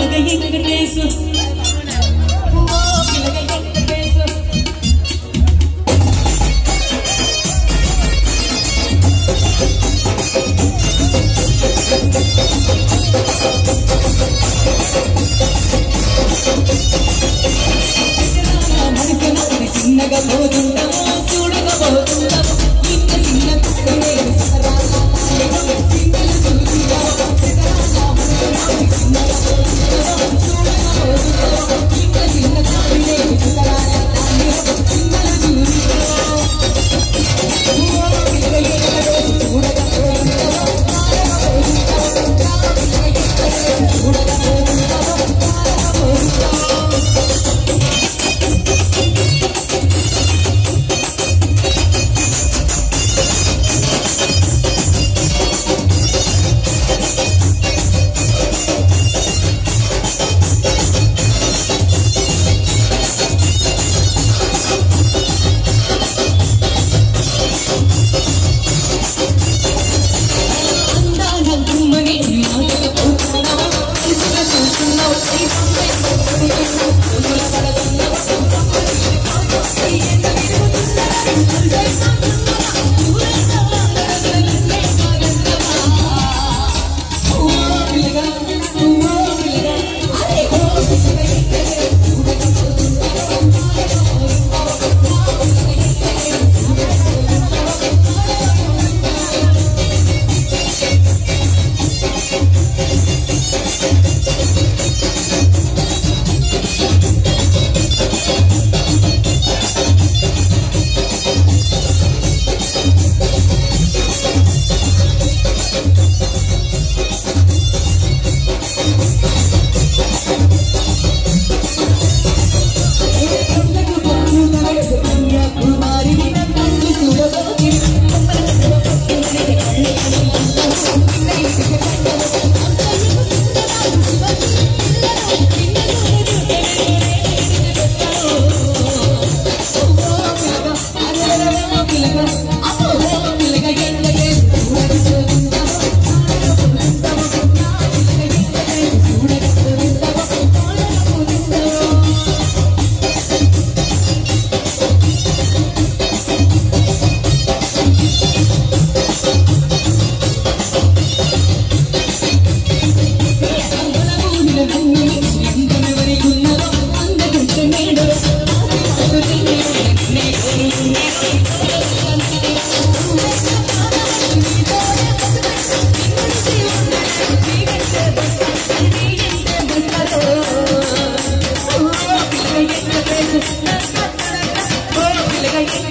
పిల్లగ వెంకటేశు చిన్నగా పోతుంటావో Yeah.